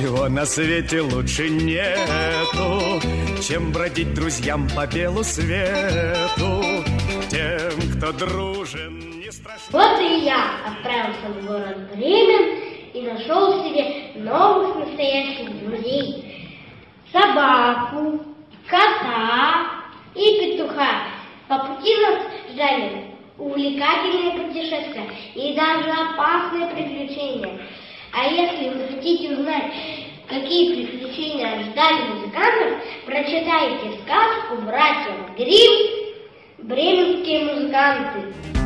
Ничего на свете лучше нету, чем бродить друзьям по белу свету. Тем, кто дружен, не страшно. Вот и я отправился в город Бремен и нашел себе новых настоящих друзей. Собаку, кота и петуха. По пути нас ждали увлекательные путешествия и даже опасные приключения. А если вы хотите узнать, какие приключения ждали музыкантов, прочитайте сказку «Братьев Гримм. Бременские музыканты».